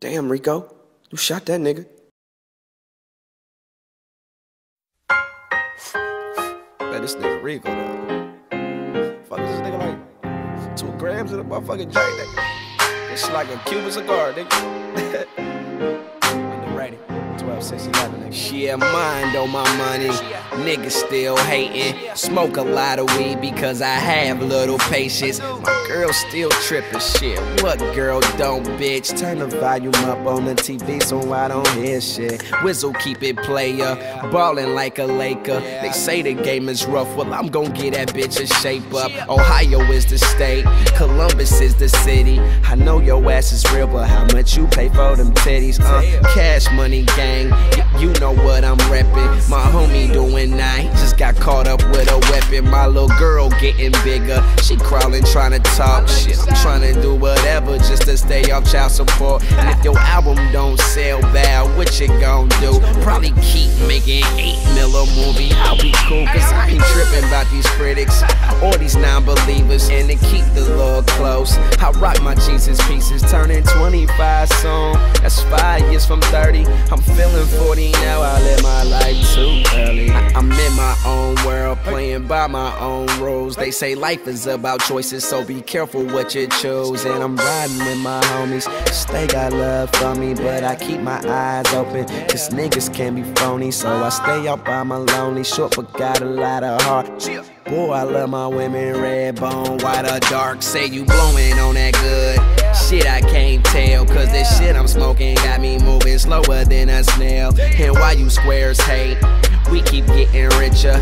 Damn, Rico. You shot that nigga. Man, this nigga Rico, though. Fuck is this nigga like? Two grams of the motherfucking joint, It's like a Cuban cigar, nigga. Underrated. 12, 6, 11, nigga. Shit, mind on my money. Niggas still hating. Smoke a lot of weed because I have little patience. My girl still tripping shit. What girl don't, bitch? Turn the volume up on the TV so I don't hear shit. Wizzle keep it player. Ballin' like a Laker. They say the game is rough. Well, I'm gon' get that bitch a shape up. Ohio is the state. Columbus is the city. I know your ass is real, but how much you pay for them titties? Uh, cash money Y you know what I'm reppin'. My homie doing nine. Just got caught up with a weapon. My little girl getting bigger. She crawling, trying to talk shit. I'm trying to do whatever just to stay off child support. And if your album don't sell bad, what you gon' do? Probably keep making eight mil a movie. I'll be cool, cause tripping about these critics or these non believers. And to keep the Lord close, I rock my Jesus pieces, turning 25 soon. That's five years from 30. I'm feeling 40 now, I live my life playing by my own rules. They say life is about choices, so be careful what you choose. And I'm riding with my homies. They got love for me, but I keep my eyes open. Cause niggas can be phony, so I stay up by my lonely. Short, but got a lot of heart. Boy, I love my women red bone, white or dark. Say you blowing on that good. Shit, I can't tell, cause this shit I'm smoking got me moving slower than a snail. And why you squares hate? We keep getting richer,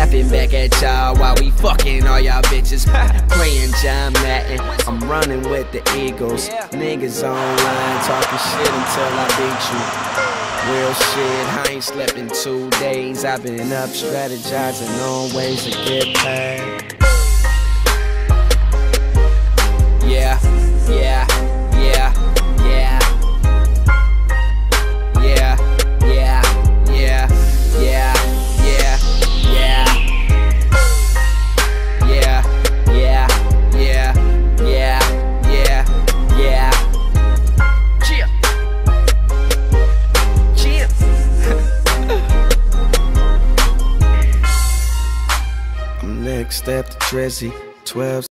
laughing back at y'all while we fucking all y'all bitches. Playing John Madden, I'm running with the Eagles. Niggas online talking shit until I beat you. Real shit, I ain't slept in two days. I've been up strategizing on ways to get paid. Step to Drizzy. 12